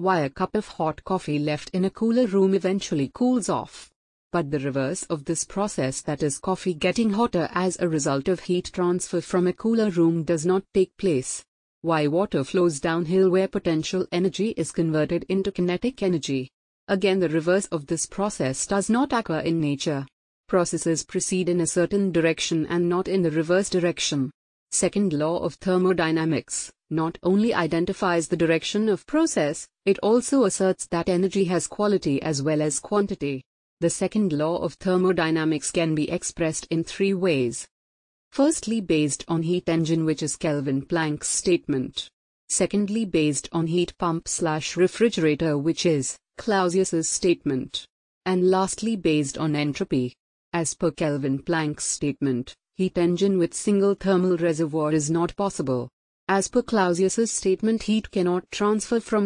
why a cup of hot coffee left in a cooler room eventually cools off. But the reverse of this process that is coffee getting hotter as a result of heat transfer from a cooler room does not take place. Why water flows downhill where potential energy is converted into kinetic energy. Again the reverse of this process does not occur in nature. Processes proceed in a certain direction and not in the reverse direction. Second law of thermodynamics not only identifies the direction of process, it also asserts that energy has quality as well as quantity. The second law of thermodynamics can be expressed in three ways. Firstly based on heat engine which is Kelvin Planck's statement. Secondly based on heat pump slash refrigerator which is Clausius's statement. And lastly based on entropy. As per Kelvin Planck's statement, heat engine with single thermal reservoir is not possible. As per Clausius's statement heat cannot transfer from